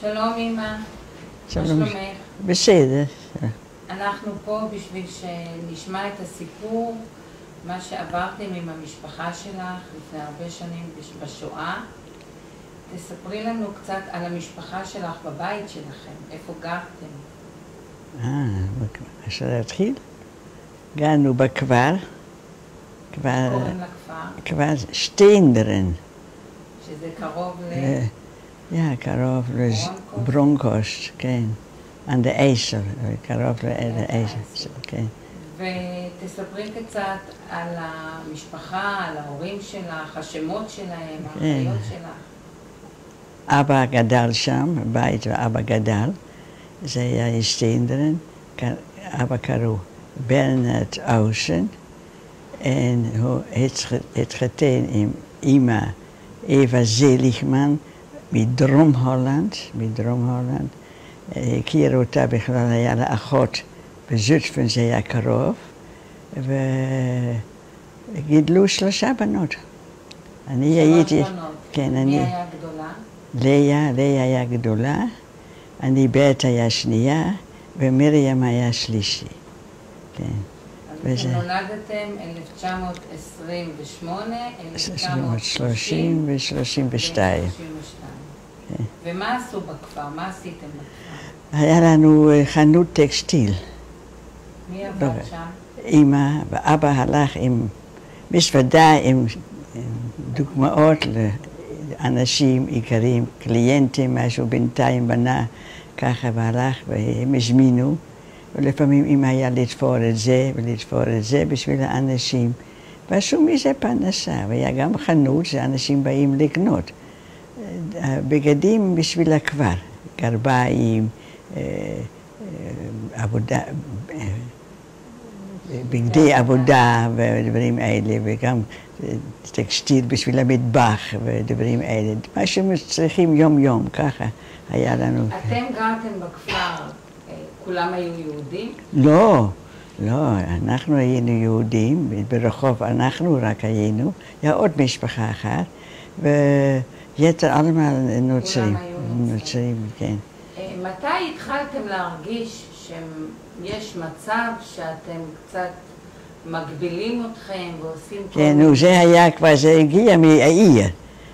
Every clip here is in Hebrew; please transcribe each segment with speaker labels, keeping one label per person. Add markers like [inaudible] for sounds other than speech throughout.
Speaker 1: שלום אמא, מה
Speaker 2: שלום.
Speaker 1: שלומך?
Speaker 2: בסדר.
Speaker 1: אנחנו פה בשביל שנשמע את הסיפור, מה שעברתם עם המשפחה שלך לפני הרבה שנים בש- בשואה. תספרי לנו קצת על המשפחה שלך בבית שלכם, איפה גרתם?
Speaker 2: אה, אפשר להתחיל? גרנו בכפר, כפר,
Speaker 1: קוראים לכפר,
Speaker 2: כפר שטיינדרן,
Speaker 1: שזה קרוב ל...
Speaker 2: יא, קרוב
Speaker 1: ברונקוס?
Speaker 2: לברונקוס, כן, על האייסר, קרוב לאייסר, כן.
Speaker 1: ותספרי קצת על המשפחה, על ההורים שלך, השמות שלהם,
Speaker 2: כן.
Speaker 1: האחיות שלך.
Speaker 2: אבא גדל שם, בית ואבא גדל, זה היה שטיינדרן, אבא קראו ברנרד אושן, והוא התח- התחתן עם אימא אווה זליגמן מדרום הולנד, מדרום הולנד. אה, הכירו אותה בכלל, היה לה אחות בזוטפן, זה היה קרוב, וגידלו שלושה בנות. אני הייתי...
Speaker 1: שלוש בנות.
Speaker 2: כן,
Speaker 1: מי
Speaker 2: אני...
Speaker 1: היה גדולה?
Speaker 2: לאה, לאה היה גדולה, אני בית היה שנייה, ומרים היה שלישי. כן. וזה-
Speaker 1: נולדתם 1928,
Speaker 2: 1930 ו-32. כן.
Speaker 1: ומה עשו בכפר? מה עשיתם בכפר?
Speaker 2: היה לנו אה, חנות טקסטיל.
Speaker 1: מי
Speaker 2: לא,
Speaker 1: עבד שם?
Speaker 2: אימא ואבא הלך עם מזוודה עם עם דוגמאות לאנשים עיקריים, קליינטים, משהו בינתיים בנה ככה והלך והם הזמינו ולפעמים אימא היה לתפור את זה ולתפור את זה בשביל האנשים. ועשו מזה פרנסה והיה גם חנות שאנשים באים לקנות. בגדים בשביל הכפר, גרביים, אה, אה, עבודה, אה, בגדי עבודה ודברים האלה, וגם טקסטיל בשביל המטבח ודברים האלה, מה שצריכים יום-יום, ככה היה לנו.
Speaker 1: אתם גרתם בכפר, כולם היו יהודים?
Speaker 2: לא, לא, אנחנו היינו יהודים, ברחוב אנחנו רק היינו, היה עוד משפחה אחת, ויתר עלמא נוצרים.
Speaker 1: היו נוצרים.
Speaker 2: כן.
Speaker 1: אה, מתי התחלתם להרגיש שיש מצב שאתם קצת מגבילים אתכם ועושים
Speaker 2: כן, נו, זה היה כבר, זה הגיע מהעיר,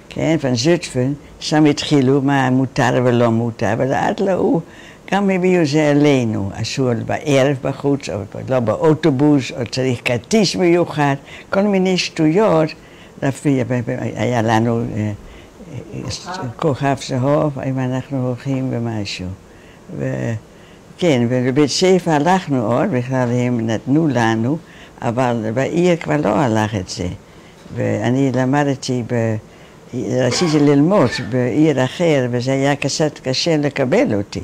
Speaker 2: כן, von זוטפן, שם התחילו מה מותר ולא מותר, ולאט לאט גם הביאו זה אלינו, אסור בערב בחוץ, או לא באוטובוס, או צריך כרטיס מיוחד, כל מיני שטויות, היה לנו אה, אה, כוכב צהוב, אם אנחנו הולכים במשהו. וכן, ובבית ספר הלכנו עוד, בכלל הם נתנו לנו, אבל בעיר כבר לא הלך את זה. ואני למדתי, ב... רציתי ללמוד בעיר אחר, וזה היה קצת קשה לקבל אותי.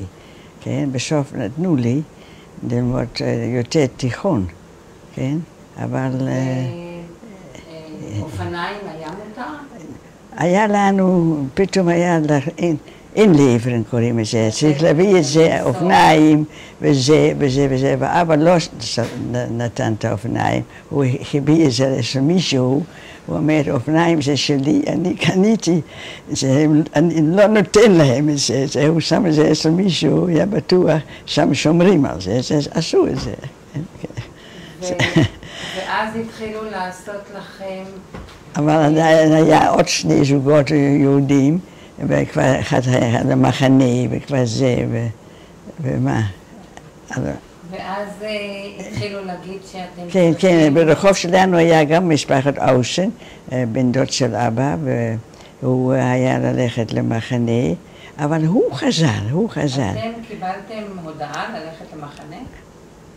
Speaker 2: כן, בסוף נתנו לי ללמוד אה, יותר תיכון, כן, אבל אה,
Speaker 1: אה, אופניים היה מותר?
Speaker 2: היה לנו, פתאום היה אין, לעברן קוראים לזה, צריך להביא את זה, אופניים וזה וזה וזה, ואבא לא נתן את האופניים, הוא הביא את זה אצל מישהו, הוא אומר, אופניים זה שלי, אני קניתי, זה, אני לא נותן להם את זה, זה, הוא שם את זה אצל מישהו, הוא היה בטוח, שם שומרים על זה, אז עשו את זה.
Speaker 1: ו- ואז התחילו לעשות לכם,
Speaker 2: אבל עדיין היה עוד שני זוגות יהודים, וכבר אחד היה למחנה וכבר זה, ו, ומה.
Speaker 1: ואז אה, התחילו להגיד שאתם
Speaker 2: כן, כן, ברחוב שלנו היה גם משפחת אושן, אה, בן דוד של אבא, והוא היה ללכת למחנה, אבל הוא חזר, הוא חזר.
Speaker 1: אתם קיבלתם הודעה ללכת למחנה?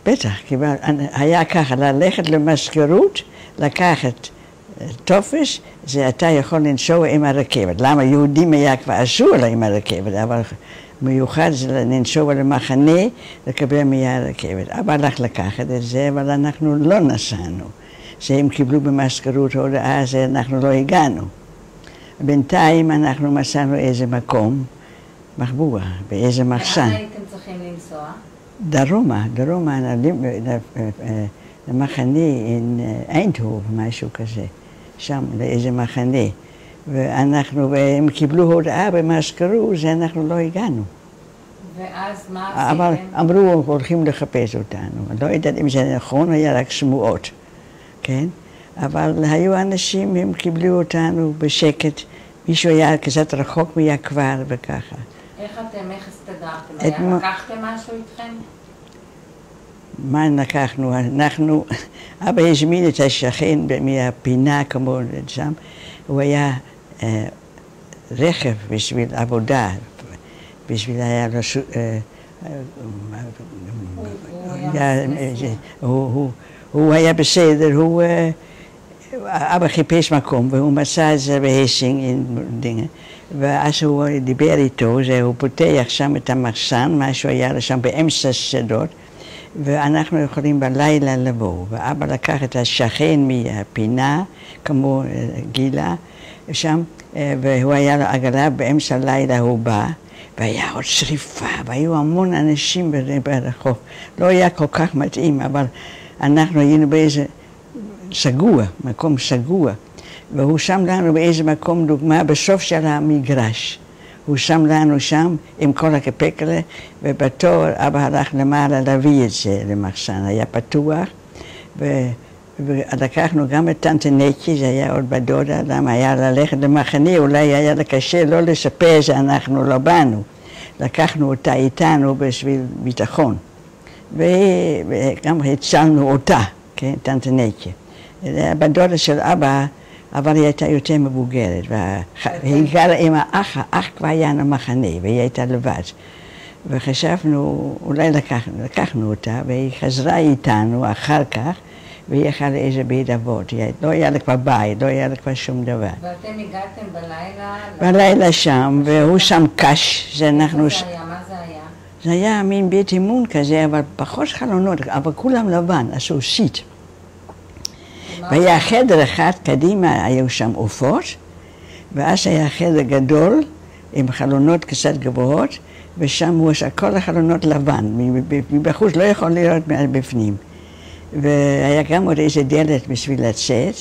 Speaker 2: בטח, קיבל, היה ככה, ללכת למזכירות, לקחת אה, טופס, זה אתה יכול לנסוע עם הרכבת. למה יהודים היה כבר אסור לה עם הרכבת, אבל מיוחד זה לנסוע למחנה, לקבל מהרכבת. אבא הלך לקחת את זה, אבל אנחנו לא נסענו. זה הם קיבלו במזכירות הודעה, זה אנחנו לא הגענו. בינתיים אנחנו מצאנו איזה מקום, מחבוע, באיזה מחסן.
Speaker 1: לאן הייתם צריכים לנסוע?
Speaker 2: דרומה, דרומה, למחנה in איינטהוב, משהו כזה, שם, לאיזה מחנה. ואנחנו, והם קיבלו הודעה במאסקרו, זה אנחנו לא הגענו.
Speaker 1: ואז מה
Speaker 2: אבל
Speaker 1: עשיתם?
Speaker 2: אמרו, הולכים לחפש אותנו. אני לא יודעת אם זה נכון, היה רק שמועות, כן? אבל היו אנשים, הם קיבלו אותנו בשקט. מישהו היה קצת רחוק מהכפר וככה.
Speaker 1: איך אתם, איך הסתדרתם?
Speaker 2: את
Speaker 1: היה- לקחתם משהו איתכם?
Speaker 2: מה לקחנו? אנחנו, [laughs] אבא הזמין את השכן מהפינה כמו שם, הוא היה אה, רכב בשביל עבודה, בשביל היה. ש- אה, אה,
Speaker 1: הוא-
Speaker 2: היה-
Speaker 1: היה
Speaker 2: היה בסדר, הוא... אבא חיפש מקום והוא מצא את זה בהסינג. ואז הוא דיבר איתו, הוא פותח שם את המחסן, משהו היה לו שם באמצע השדות, ואנחנו יכולים בלילה לבוא. ואבא לקח את השכן מהפינה, כמו גילה, שם, אה, והוא היה לו עגלה, באמצע הלילה הוא בא. והיה עוד שריפה, והיו המון אנשים בר- ברחוב. לא היה כל כך מתאים, אבל אנחנו היינו באיזה סגוע, מקום סגוע. והוא שם לנו באיזה מקום דוגמה בסוף של המגרש. הוא שם לנו שם עם כל הקפקלה, ובתור אבא הלך למעלה להביא את זה למחסן, היה פתוח. ולקחנו גם את טנטה נקי, זה היה עוד בדודה, למה היה ללכת למחנה, אולי היה לה קשה לא לספר שאנחנו לא באנו. לקחנו אותה איתנו בשביל ביטחון. וגם הצלנו אותה, כן, טנטה נקי. זה היה בדודה של אבא, אבל היא הייתה יותר מבוגרת. וה- והיא גרה עם האח, האח כבר היה במחנה, והיא הייתה לבד. וחשבנו, אולי לקחנו, לקחנו אותה, והיא חזרה איתנו אחר כך, והיא הלכה לאיזה בית אבות. לא היה לה כבר בית, לא היה לה כבר שום דבר.
Speaker 1: ואתם הגעתם בלילה?
Speaker 2: בלילה שם, והוא שם קש, שאנחנו...
Speaker 1: זה היה? מה זה היה?
Speaker 2: זה היה מין בית אימון כזה, אבל פחות חלונות, אבל כולם לבן, עשו שיט. והיה חדר אחד קדימה, היו שם עופות, ואז היה חדר גדול עם חלונות קצת גבוהות, ושם הוא עשה כל החלונות לבן, מב- מבחוץ לא יכול לראות מבפנים. והיה גם עוד איזה דלת בשביל לצאת,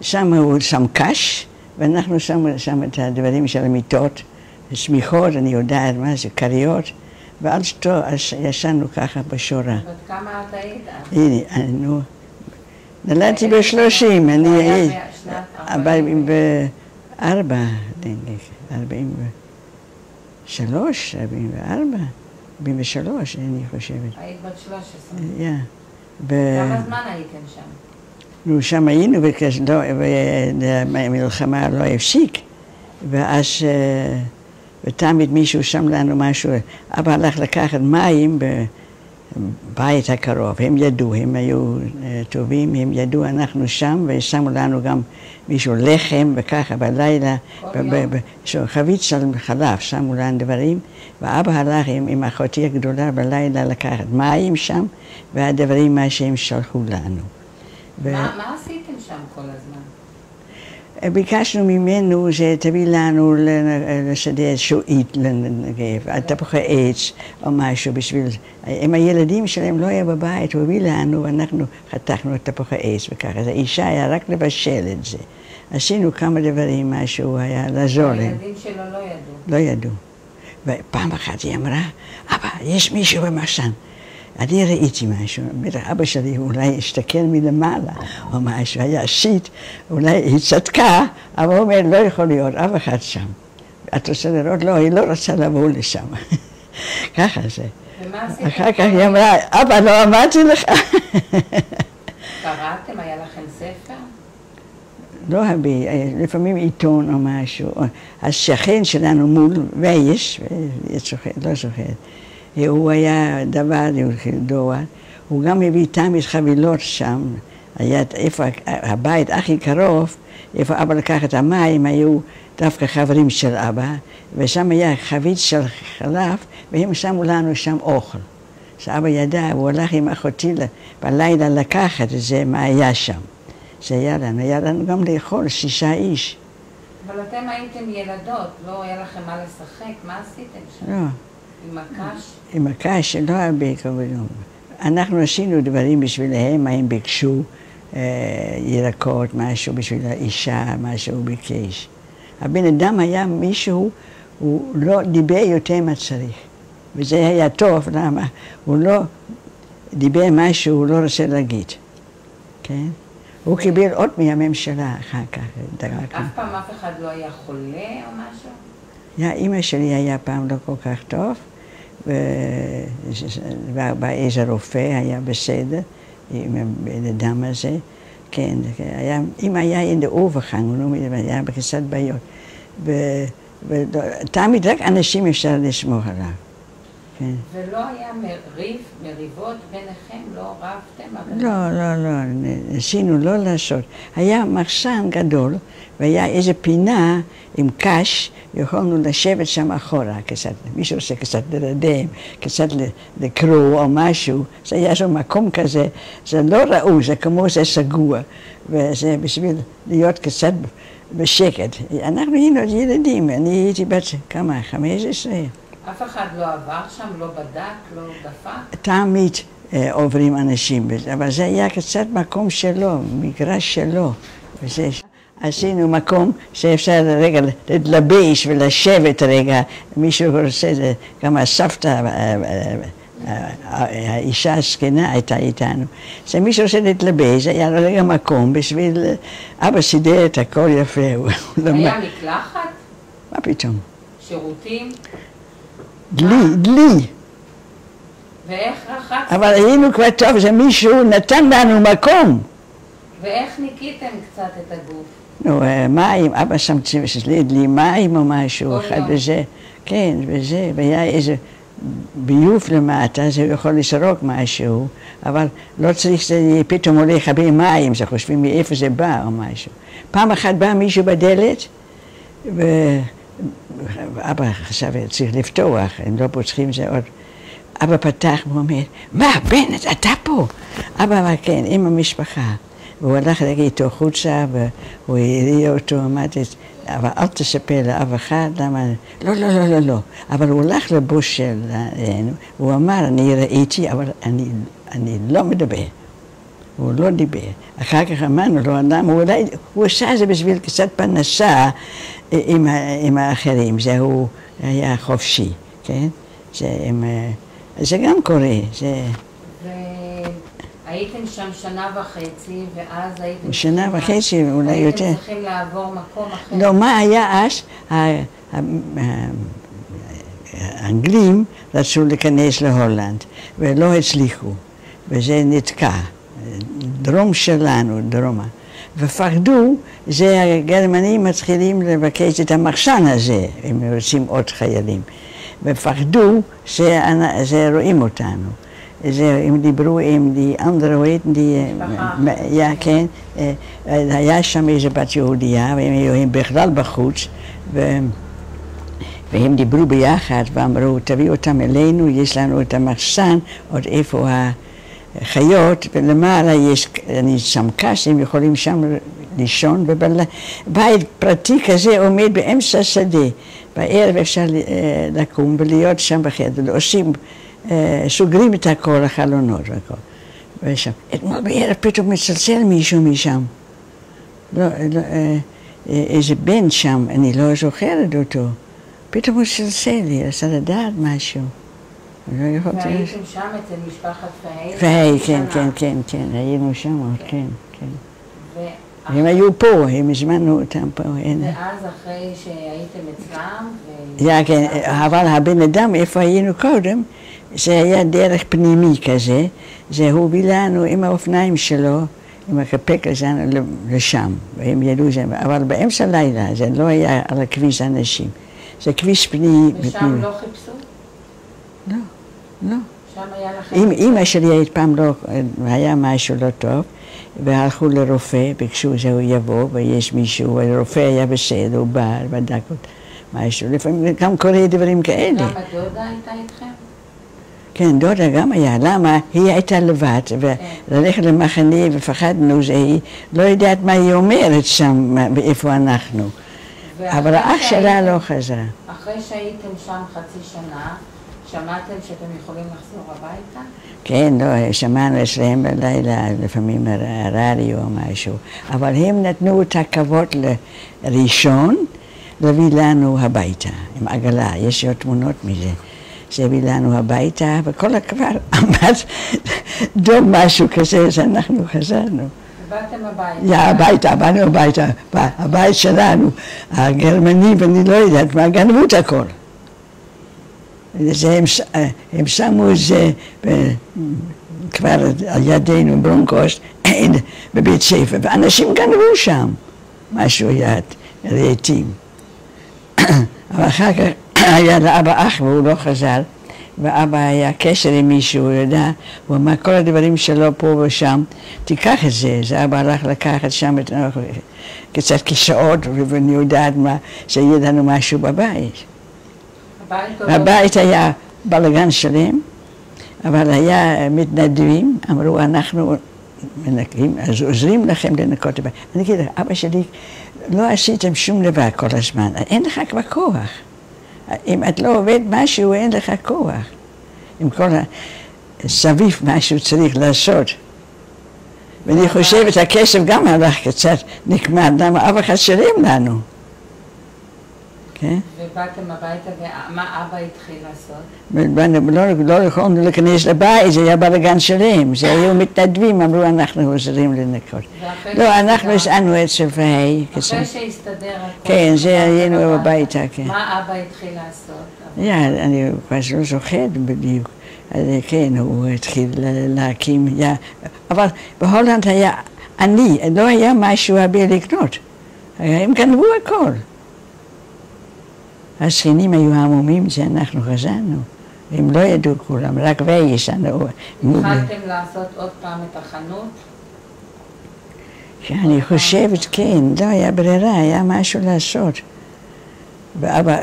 Speaker 2: ושם הוא שם קש, ואנחנו שמנו שם את הדברים של המיטות, שמיכות, אני יודעת מה זה, כריות, טוב, אז ישנו ככה בשורה.
Speaker 1: בת כמה את היית?
Speaker 2: הנה, אני, נו, נולדתי בשלושים, אני
Speaker 1: זה היה
Speaker 2: הייתי, ארבעים וארבע, ארבעים ושלוש, ארבעים וארבע, ארבעים ושלוש, אני חושבת,
Speaker 1: היית בת 13.
Speaker 2: יא.
Speaker 1: כמה זמן הייתם שם?
Speaker 2: נו, שם היינו, לא, והמלחמה לא הפסיק, ואז, אה, ותמיד מישהו שם לנו משהו, אבא הלך לקחת מים בבית הקרוב, הם ידעו, הם היו אה, טובים, הם ידעו, אנחנו שם, ושמו לנו גם מישהו לחם, וככה בלילה, חבית של חלב, שמו לנו דברים, ואבא הלך עם, עם אחותי הגדולה בלילה לקחת מים שם, והדברים מה שהם שלחו לנו. ו-
Speaker 1: מה מה עשיתם שם כל הזמן?
Speaker 2: ביקשנו ממנו שתביא לנו לנ- לשדה שועית לנגב, תפוחי עץ או משהו בשביל... עם הילדים שלהם לא היה בבית, הוא הביא לנו ואנחנו חתכנו את תפוחי עץ וככה. אז האישה היה רק לבשל את זה. עשינו כמה דברים, משהו היה לעזור להם.
Speaker 1: הילדים שלו לא ידעו.
Speaker 2: לא ידעו. ופעם אחת היא אמרה, אבא, יש מישהו במחסן. אני ראיתי משהו, בטח אבא שלי אולי הסתכל מלמעלה או משהו, היה שיט, אולי היא צדקה, אבל הוא אומר, לא יכול להיות אף אחד שם. את רוצה לראות? לא, היא לא רוצה לבוא לשם. [laughs] ככה זה. אחר כך היא אמרה, אבא, לא אמרתי לך.
Speaker 1: קראתם? היה לכם?
Speaker 2: לא הרבה, אה, לפעמים עיתון או משהו. השכן שלנו מול וייש, לא זוכרת, הוא היה דבר, דואר, הוא גם הביא תמיד חבילות שם, היה איפה הבית הכי קרוב, איפה אבא לקח את המים, היו דווקא חברים של אבא, ושם היה חבית של חלב, והם שמו לנו שם אוכל. שאבא ידע, הוא הלך עם אחותי בלילה לקחת את זה, מה היה שם. זה היה לנו, היה לנו גם לאכול, שישה איש.
Speaker 1: אבל אתם הייתם ילדות, לא היה לכם מה לשחק, מה עשיתם שם?
Speaker 2: לא,
Speaker 1: עם הקש?
Speaker 2: עם הקש, לא הרבה כמובן. אנחנו עשינו דברים בשבילם, מה הם ביקשו, אה, ירקות, משהו בשביל האישה, מה שהוא ביקש. הבן אדם היה מישהו, הוא לא דיבר יותר מה צריך. וזה היה טוב, למה? הוא לא דיבר מה שהוא לא רוצה להגיד, כן? הוא קיבל עוד מהממשלה אחר כך.
Speaker 1: אף פעם אף אחד לא היה חולה או משהו?
Speaker 2: היה, אימא שלי היה פעם לא כל כך טוב, ובא איזה רופא, היה בסדר, עם הבן אדם הזה. כן, היה, אם היה in de overgang, היה בקצת בעיות. ותמיד רק אנשים אפשר לשמור עליו.
Speaker 1: כן. ולא היה ריב, מריבות ביניכם? לא רבתם?
Speaker 2: לא, לא, לא, ניסינו לא לעשות. היה מחסן גדול, והיה איזו פינה עם קש, יכולנו לשבת שם אחורה, קצת, מישהו עושה קצת לרדם, קצת לקרוא או משהו, זה היה שם מקום כזה, זה לא ראוי, זה כמו זה סגור, וזה בשביל להיות קצת בשקט. אנחנו היינו ילדים, אני הייתי בת כמה? חמש עשרה.
Speaker 1: אף אחד לא עבר שם, לא בדק, לא דפק?
Speaker 2: תמיד אה, עוברים אנשים, אבל זה היה קצת מקום שלו, מגרש שלו. וזה, עשינו מקום שאפשר רגע להתלבש ולשבת רגע, מישהו רוצה, גם הסבתא, אה, אה, האישה הזקנה הייתה איתנו. אז מישהו רוצה להתלבש, היה לו רגע מקום בשביל, אבא סידר את הכל יפה.
Speaker 1: היה מקלחת?
Speaker 2: מה פתאום?
Speaker 1: שירותים?
Speaker 2: דלי, דלי.
Speaker 1: ואיך רחצתם?
Speaker 2: אבל היינו כבר טוב שמישהו נתן לנו מקום.
Speaker 1: ואיך ניקיתם קצת את הגוף?
Speaker 2: נו, אה, מים, אבא שם לי מים או משהו, אחד וזה, כן, וזה, והיה איזה ביוב למטה, זה יכול לסרוק משהו, אבל לא צריך שזה פתאום הולך הרבה מים, זה חושבים מאיפה זה בא או משהו. פעם אחת בא מישהו בדלת, ו... אבא חשב צריך לפתוח, הם לא פותחים זה עוד. אבא פתח ואומר, מה, בנט, אתה פה? אבא אמר, כן, עם המשפחה. והוא הלך להגיד איתו חוצה, והוא הריע אותו, אמרתי, אבל אל תספר לאף אחד, למה... לא, לא, לא, לא, לא. אבל הוא הלך לבוש שלנו, והוא אמר, אני ראיתי, אבל אני, אני לא מדבר. הוא לא דיבר. אחר כך אמרנו לו, למה הוא אולי, הוא עשה את זה בשביל קצת פרנסה עם, עם האחרים, זה הוא היה חופשי, כן? זה, עם, זה גם קורה. זה...
Speaker 1: והייתם שם שנה וחצי, ואז הייתם...
Speaker 2: שנה וחצי, אולי יותר.
Speaker 1: הייתם צריכים לעבור מקום אחר.
Speaker 2: לא, מה היה אז? האנגלים רצו להיכנס להולנד, ולא הצליחו, וזה נתקע. דרום שלנו, דרומה. ופחדו, זה הגרמנים מתחילים לבקש את המחסן הזה, אם רוצים עוד חיילים. ופחדו שזה רואים אותנו. זה, הם דיברו עם די heeten die, ja, כן, היה שם איזה בת יהודייה, והם היו בכלל בחוץ, ו... והם דיברו ביחד ואמרו, תביאו אותם אלינו, יש לנו את המחסן, עוד איפה החיות, ולמעלה יש, אני שם קש, הם יכולים שם לישון, ובית פרטי כזה עומד באמצע השדה. בערב אפשר אה, לקום ולהיות שם בחדר, ועושים, אה, סוגרים את הכל, החלונות והכל. ושם. אתמול בערב פתאום מצלצל מישהו משם. לא, לא, אה, איזה בן שם, אני לא זוכרת אותו. פתאום הוא צלצל לי, רצה לדעת משהו.
Speaker 1: והייתם שם אצל משפחת פאי?
Speaker 2: פאי, כן, כן, כן, כן, היינו שם, כן, כן. הם היו פה, הם הזמנו אותם פה,
Speaker 1: הנה. ואז אחרי שהייתם אצלם?
Speaker 2: כן, כן, אבל הבן אדם, איפה היינו קודם, זה היה דרך פנימי כזה, זה הוביל לנו עם האופניים שלו, עם הקפק הזה לשם, והם ידעו זה, אבל באמצע הלילה, זה לא היה על הכביש אנשים, זה כביש פנימי.
Speaker 1: ושם לא חיפשו?
Speaker 2: לא, לא. שם היה לכם... אימא שלי היית פעם לא, היה משהו לא טוב. והלכו לרופא, ביקשו שהוא יבוא, ויש מישהו, הרופא היה בסדר, הוא בא, בדק משהו. לפעמים גם קורה דברים כאלה.
Speaker 1: גם הדודה הייתה איתכם?
Speaker 2: כן, דודה גם היה. למה? היא הייתה לבד, וללכת למחנה ופחדנו, שהיא לא יודעת מה היא אומרת שם, ואיפה אנחנו. אבל האח שלה לא חזרה.
Speaker 1: אחרי שהייתם שם חצי שנה, שמעתם שאתם יכולים לחזור הביתה?
Speaker 2: כן, לא, שמענו אצלם בלילה, לפעמים הרדיו או משהו, אבל הם נתנו את הכבוד לראשון להביא לנו הביתה, עם עגלה, יש עוד תמונות מזה. שהביא לנו הביתה, וכל הכבר [laughs] עמד דום משהו כזה שאנחנו חזרנו.
Speaker 1: באתם הביתה.
Speaker 2: יא, הביתה, באנו הביתה, הבית שלנו, הגרמנים, ואני לא יודעת מה, גנבו את הכל. זה, הם, הם שמו את זה כבר על ידינו, ברונקוסט, בבית ספר, ואנשים גנבו שם משהו יד, רהיטים. אבל אחר כך היה לאבא אח והוא לא חזר, ואבא היה קשר עם מישהו, הוא ידע, הוא אמר כל הדברים שלו פה ושם, תיקח את זה, אז אבא הלך לקחת שם את, קצת כיסאות, ואני יודעת מה, שיהיה לנו משהו בבית. הבית היה בלגן שלם, אבל היה מתנדבים, אמרו אנחנו מנקים, אז עוזרים לכם לנקות את הבית. אני אגיד אבא שלי, לא עשיתם שום דבר כל הזמן, אין לך כבר כוח. אם את לא עובד משהו, אין לך כוח. עם כל הסביב משהו צריך לעשות. ואני חושבת, הכסף גם הלך קצת נקמד, למה אף אחד שילם לנו.
Speaker 1: כן? ובאתם הביתה, ומה אבא התחיל לעשות?
Speaker 2: לא, לא יכולנו להיכנס לבית, זה היה בלאגן שלם, זה היו מתנדבים, אמרו אנחנו עוזרים לנקות. לא, אנחנו השארנו את ספרי.
Speaker 1: אחרי שהסתדר הכל.
Speaker 2: כן, זה היינו בביתה, כן.
Speaker 1: מה אבא התחיל לעשות?
Speaker 2: אני כבר לא זוכרת בדיוק. כן, הוא התחיל להקים, אבל בהולנד היה עני, לא היה משהו הרבה לקנות. הם גנבו הכל. השכנים היו המומים שאנחנו חזרנו. הם לא ידעו כולם, רק וייס.
Speaker 1: התחלתם לעשות עוד פעם את החנות?
Speaker 2: אני חושבת, כן, לא היה ברירה, היה משהו לעשות. ואבא,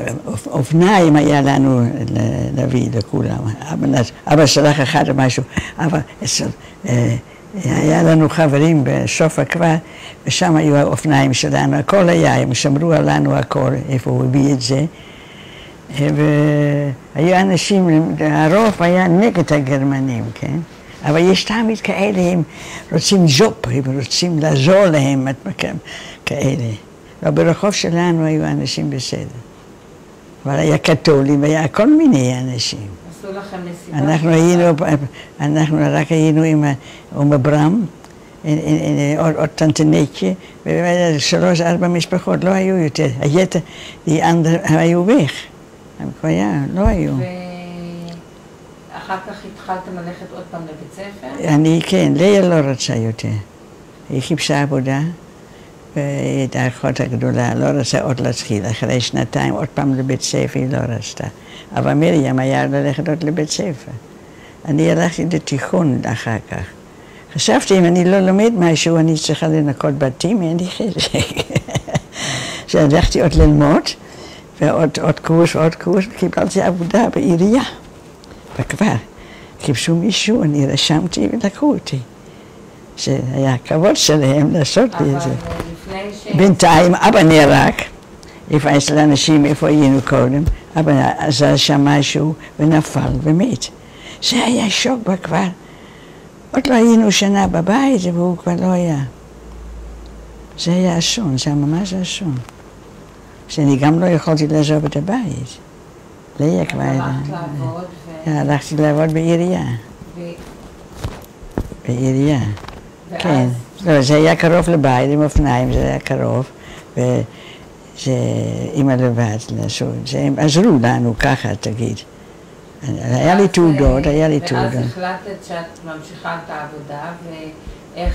Speaker 2: אופניים היה לנו להביא לכולם. אבא שלח אחד משהו, אבא, אה, היה לנו חברים בסוף הכבר, ושם היו האופניים שלנו, הכל היה, הם שמרו עלינו הכל, איפה הוא הביא את זה. והיו אנשים, הרוב היה נגד הגרמנים, כן? אבל יש תמיד כאלה, הם רוצים ז'ופ, הם רוצים לעזור להם, כאלה. אבל ברחוב שלנו היו אנשים בסדר. אבל היה קתולים, היה כל מיני אנשים.
Speaker 1: עשו לכם מסיבה?
Speaker 2: אנחנו היינו, אנחנו רק היינו עם אומה ברם, עוד טנטנקיה, ושלוש, ארבע משפחות, לא היו יותר. היתר, היו. הם כבר לא היו.
Speaker 1: ואחר כך התחלתם ללכת עוד פעם לבית ספר?
Speaker 2: אני, כן, ליה לא רצה יותר. היא חיפשה עבודה, והיא הייתה האחות הגדולה, לא רצה עוד להתחיל. אחרי שנתיים עוד פעם לבית ספר היא לא רצתה. אבל מרים היה ללכת עוד לבית ספר. אני הלכתי לתיכון אחר כך. חשבתי, אם אני לא לומד משהו, אני צריכה לנקות בתים, אין לי חשק. כשהלכתי [laughs] עוד ללמוד, ועוד עוד קורס ועוד קורס, וקיבלתי עבודה בעירייה, בכפר. חיפשו מישהו, אני רשמתי ולקחו אותי. שהיה כבוד שלהם לעשות לי את זה. בינתיים אבא נהרג, איפה אצל אנשים, איפה היינו קודם, אבא עשה שם משהו ונפל ומת. זה היה שוק בכפר. עוד לא היינו שנה בבית והוא כבר לא היה. זה היה אסון, זה היה ממש אסון. שאני גם לא יכולתי לעזוב את הבית. ליה כבר...
Speaker 1: הלכת לעבוד ו...
Speaker 2: הלכתי לעבוד בעירייה. בעירייה. כן. לא, זה היה קרוב לבית עם אופניים, זה היה קרוב. וזה אימא לבד לעשות את זה. הם עזרו לנו ככה, תגיד. היה לי תעודות, היה לי תעודות.
Speaker 1: ואז החלטת שאת ממשיכה את העבודה, ואיך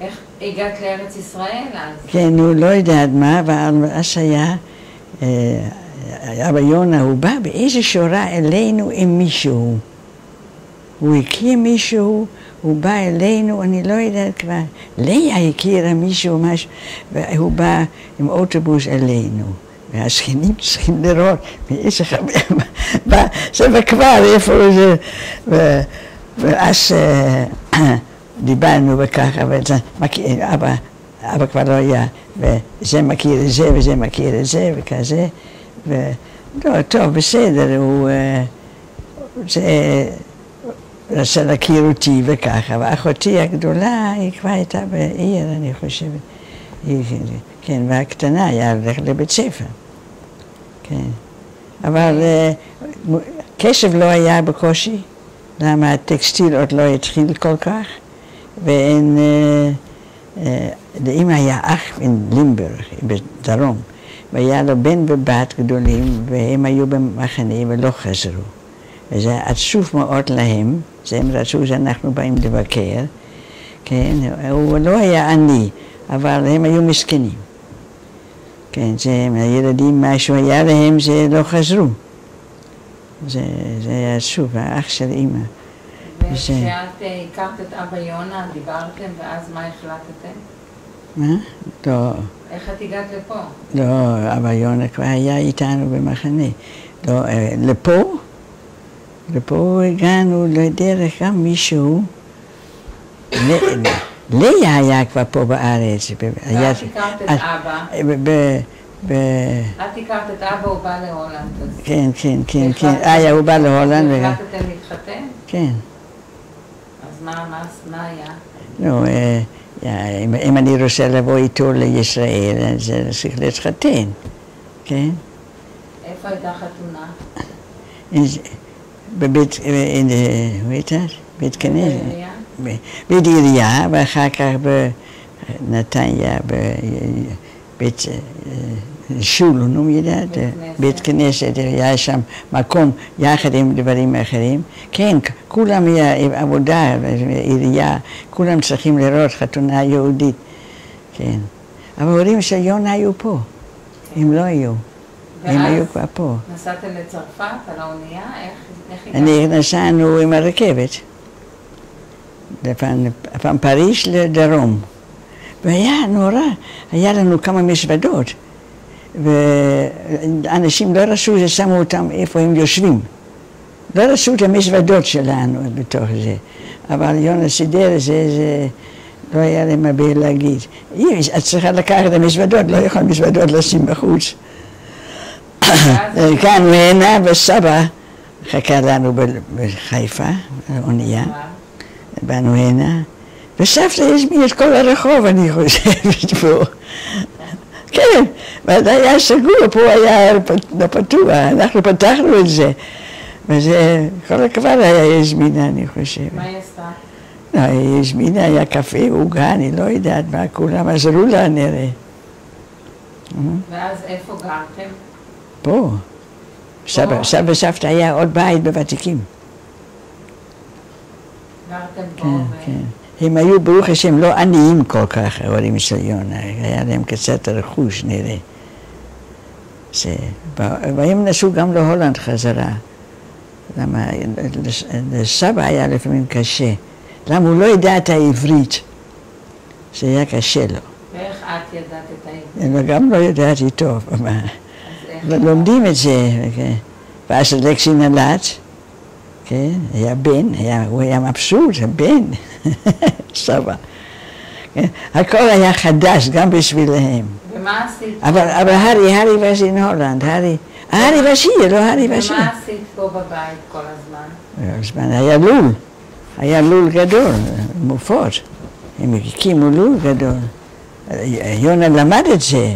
Speaker 1: איך הגעת לארץ ישראל אז?
Speaker 2: כן, הוא לא יודעת מה, אבל אז היה, אבא יונה, הוא בא באיזה שורה אלינו עם מישהו. הוא הכיר מישהו, הוא בא אלינו, אני לא יודעת כבר, לאה הכירה מישהו, משהו, והוא בא עם אוטובוס אלינו. והשכנים צריכים לראות חבר, [laughs] זה בכבר, איפה זה, ואז [clears throat] דיברנו וככה, ואבא אבא כבר לא היה, וזה מכיר את זה וזה מכיר את זה וכזה, ולא, טוב, בסדר, הוא, זה להכיר אותי וככה, ואחותי הגדולה, היא כבר הייתה בעיר, אני חושבת. היא, כן, והקטנה היה הולכת לבית ספר. כן. אבל אה, קשב לא היה בקושי, למה הטקסטיל עוד לא התחיל כל כך, ואין... אה, אה, לאמא היה אח בן לימברג, בדרום, והיה לו בן ובת גדולים, והם היו במחנה ולא חזרו. וזה עצוב מאוד להם, זה הם רצו שאנחנו באים לבקר, כן, הוא לא היה עני, אבל הם היו מסכנים. כן, זה, הילדים, משהו היה להם, זה לא חזרו. זה, זה היה עצוב, האח של אימא.
Speaker 1: וכשאת הכרת את אבא יונה, דיברתם, ואז מה החלטתם?
Speaker 2: מה? לא.
Speaker 1: איך את הגעת לפה?
Speaker 2: לא, אבא יונה כבר היה איתנו במחנה. לא, אה, לפה? לפה הגענו לדרך גם מישהו, ליה היה כבר פה בארץ.
Speaker 1: ואת הכרת את אבא. את הכרת את אבא, הוא בא להולנד.
Speaker 2: כן, כן, כן, כן. אה, הוא בא להולנד.
Speaker 1: והחלטתם להתחתן?
Speaker 2: כן.
Speaker 1: אז מה היה?
Speaker 2: לא, אה, אם אני רוצה לבוא איתו לישראל, אז צריך להתחתן, כן?
Speaker 1: איפה הייתה חתונה?
Speaker 2: בבית, בית כנס, בית עירייה, ואחר כך בנתניה, בבית שול, נו, יודעת, בית כנסת, היה שם מקום יחד עם דברים אחרים. כן, כולם היה עבודה, עירייה, כולם צריכים לראות חתונה יהודית, כן. אבל ההורים של יונה היו פה, הם לא היו. הם היו כבר פה.
Speaker 1: נסעתם לצרפת על האונייה? איך הגעתם?
Speaker 2: נסענו עם הרכבת. פעם פריש לדרום. והיה נורא, היה לנו כמה מזוודות. ואנשים לא רצו ששמו אותם איפה הם יושבים. לא רצו את המזוודות שלנו בתוך זה. אבל יונה סידר זה, זה לא היה להם הרבה להגיד. את צריכה לקחת את המזוודות, לא יכול מזוודות לשים בחוץ. כאן והנה וסבא חכה לנו בחיפה, באונייה, באנו הנה, וסבתא הזמין את כל הרחוב, אני חושבת, פה. כן, וזה היה סגור, פה היה לא פתוח, אנחנו פתחנו את זה. וזה, כל הכבוד היה הזמינה, אני חושבת.
Speaker 1: מה היא עשתה?
Speaker 2: לא, היא הזמינה, היה קפה, עוגה, אני לא יודעת מה, כולם עזרו לה נראה.
Speaker 1: ואז איפה גרתם?
Speaker 2: פה. סבא, סבא וסבתא היה עוד בית בוותיקים. כן, כן. הם היו, ברוך השם, לא עניים כל כך, ההורים של יונה, היה להם קצת רכוש נראה. זה, והם נסעו גם להולנד חזרה. למה, לסבא היה לפעמים קשה. למה הוא לא ידע את העברית. זה היה קשה לו.
Speaker 1: ואיך את ידעת את העברית?
Speaker 2: גם לא ידעתי טוב. לומדים את זה. כן. ואז אלכסי נולד, כן, היה בן, היה, הוא היה מבסוט, הבן, [laughs] סבא. כן, הכל היה חדש גם בשבילם.
Speaker 1: ומה עשית?
Speaker 2: אבל, אבל הארי was in הולנד, הארי was hier, לא הארי was
Speaker 1: ומה עשית פה בבית כל הזמן?
Speaker 2: הזמן היה לול, היה לול גדול, מופות. הם הקימו לול גדול. יונה למד את זה.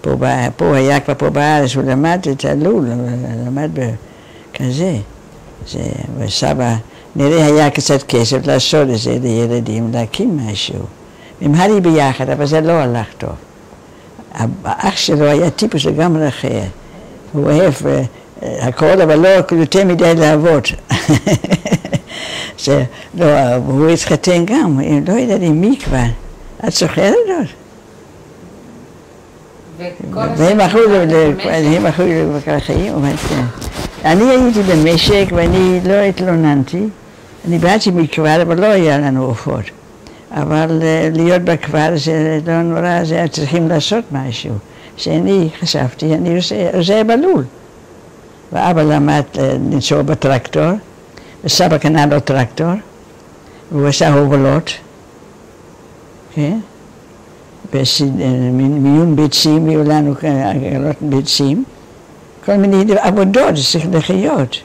Speaker 2: פה, פה היה כבר פה בארץ, הוא למד את הלול, למד כזה. זה, וסבא, נראה היה קצת כסף לעשות את זה לילדים, להקים משהו. הרי ביחד, אבל זה לא הלך טוב. האח שלו היה טיפוס לגמרי אחר. הוא אוהב הכל, אבל לא יותר מדי לעבוד. [laughs] זה, לא, הוא התחתן גם, לא יודעת עם מי כבר. את זוכרת זאת? והם הלכו לחיים, אני הייתי במשק ואני לא התלוננתי, אני באתי מכבר, אבל לא היה לנו עופות. אבל להיות בכבר זה לא נורא, זה צריכים לעשות משהו. שאני חשבתי, אני עושה בלול. ואבא למד לנסוע בטרקטור, וסבא קנה לו טרקטור, והוא עשה הובלות, כן? מיון ביצים, היו לנו עגלות ביצים, כל מיני עבודות, צריך לחיות.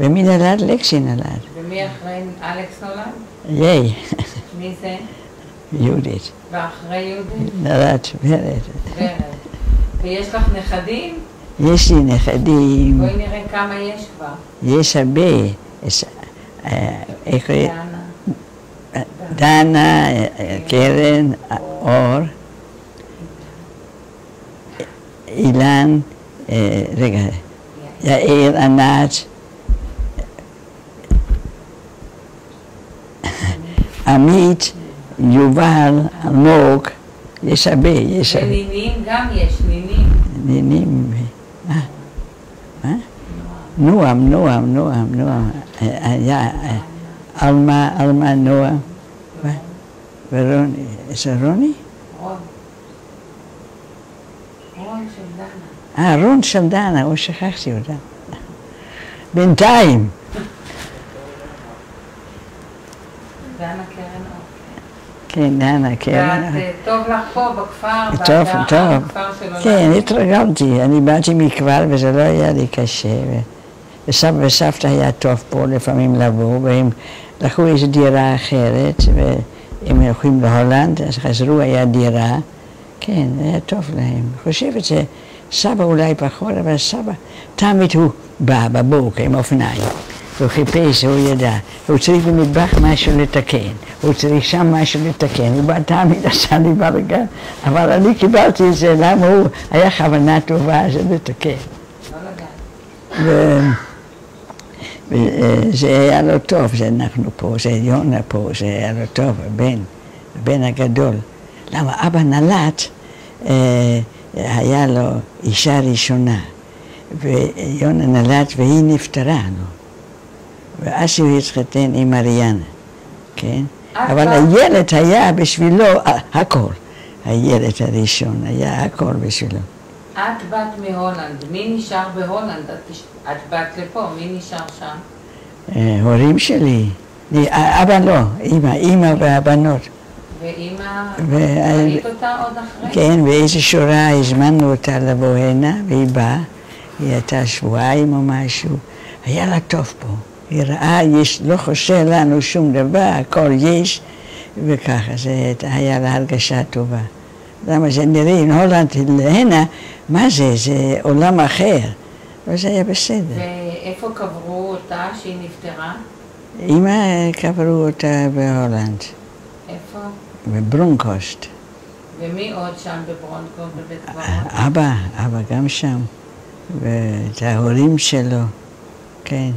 Speaker 2: ומי נולד? לקסי נולד.
Speaker 1: ומי אחרי אלכס נולד?
Speaker 2: ייי,
Speaker 1: מי זה?
Speaker 2: יהודית.
Speaker 1: ואחרי יהודית?
Speaker 2: נולד ורד.
Speaker 1: ורד. ויש לך נכדים?
Speaker 2: יש לי נכדים,
Speaker 1: בואי נראה כמה יש כבר.
Speaker 2: יש הרבה. אה, איך?
Speaker 1: דנה.
Speaker 2: דנה, אה, קרן, אור, אילן, אה, רגע, יאיר, ענת, עמית, יובל, אלמוג, יש הרבה, יש הרבה.
Speaker 1: ונינים גם יש, נינים.
Speaker 2: נינים, מה? מה? נועם, נועם, נועם, נועם. היה אה, עלמה, עלמה, נועם. ו- ורוני, זה רוני?
Speaker 1: רון. רון של דנה.
Speaker 2: אה, רון של דנה, או שכחתי אותה. בינתיים.
Speaker 1: דנה קרן אור.
Speaker 2: כן, דנה, כן.
Speaker 1: ואת, אה, טוב לך פה בכפר,
Speaker 2: טוב, טוב. כן, התרגלתי. אני באתי מכבר וזה לא היה לי קשה. ו- וסבא וסבתא היה טוב פה לפעמים לבוא, והם לקחו איזו דירה אחרת, והם הולכים להולנד, אז חזרו, היה דירה. כן, היה טוב להם. חושבת שסבא אולי פחות, אבל סבא, תמיד הוא בא בבוקר עם אופניים. הוא חיפש, הוא ידע. הוא צריך במטבח משהו לתקן, הוא צריך שם משהו לתקן. הוא בא תמיד עשה לי בלגן, אבל אני קיבלתי את זה, למה הוא, היה כוונה טובה, זה לתקן.
Speaker 1: לא
Speaker 2: וזה היה לו טוב שאנחנו פה, שיונה פה, זה היה לו טוב, הבן, הבן הגדול. למה אבא נלט, אה, היה לו אישה ראשונה, ויונה נלט והיא נפטרה לו. ואז הוא התחתן עם אריאנה, כן? אבל הילד היה בשבילו הכל. הילד הראשון היה הכל בשבילו.
Speaker 1: את באת מהולנד, מי נשאר בהולנד? את, את באת לפה, מי נשאר שם?
Speaker 2: אה, הורים שלי, לי- אה, אבא לא, אימא, אימא והבנות.
Speaker 1: ואימא,
Speaker 2: ו-
Speaker 1: ראית אותה עוד אחרי?
Speaker 2: כן, באיזו שורה הזמנו אותה לבוא הנה, והיא באה, היא הייתה שבועיים או משהו, היה לה טוב פה. היא ראה, יש, לא חסר לנו שום דבר, הכל יש, וככה, זה היה לה הרגשה טובה. למה זה נראה, עם הולנד להנה, מה זה, זה עולם אחר. אבל זה היה בסדר.
Speaker 1: ואיפה קברו אותה שהיא נפטרה?
Speaker 2: אמא קברו אותה בהולנד,
Speaker 1: איפה?
Speaker 2: בברונקוסט.
Speaker 1: ומי עוד שם בברונקו בבית קברות?
Speaker 2: אבא, אבא גם שם, ואת ההורים שלו, כן.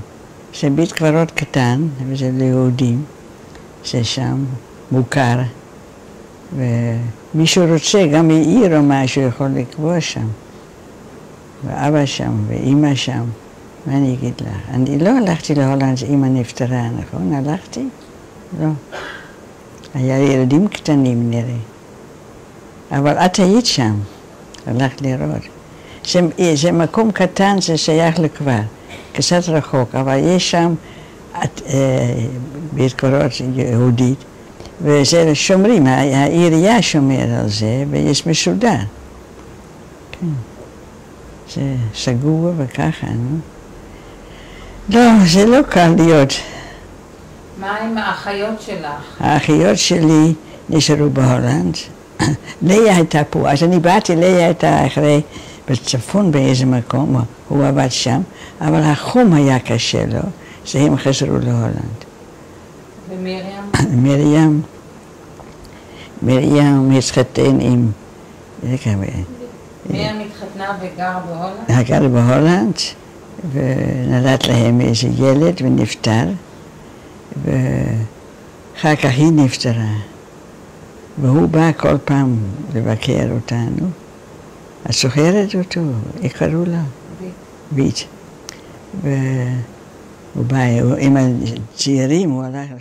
Speaker 2: זה בית קברות קטן, וזה ליהודים, זה שם, מוכר, ומי שרוצה, גם מעיר או משהו, יכול לקבוע שם. ואבא שם, ואימא שם. מה אני אגיד לך? אני לא הלכתי להולנד, אימא נפטרה, נכון? הלכתי? לא. היה לי ילדים קטנים נראה. אבל את היית שם, הלכת לראות. זה, זה מקום קטן, זה שייך לכבר, קצת רחוק, אבל יש שם את, אה, בית קברות יהודית, וזה שומרים, העירייה שומר על זה, ויש מסודר. כן. זה סגור וככה, נו. לא, זה לא קל להיות.
Speaker 1: מה עם האחיות שלך?
Speaker 2: האחיות שלי נשארו בהולנד. [coughs] ליה הייתה פה, אז אני באתי, ליה הייתה אחרי, בצפון באיזה מקום, הוא עבד שם, אבל החום היה קשה לו, אז הם חזרו להולנד.
Speaker 1: ומרים?
Speaker 2: מרים, מרים התחתן עם,
Speaker 1: מרים התחתנה וגרה בהולנד?
Speaker 2: הגר בהולנד, ונולד להם איזה ילד ונפטר, ואחר כך היא נפטרה. והוא בא כל פעם לבקר אותנו. את זוכרת אותו? איך קראו לה? ויט. והוא בא, עם הצעירים הוא הלך...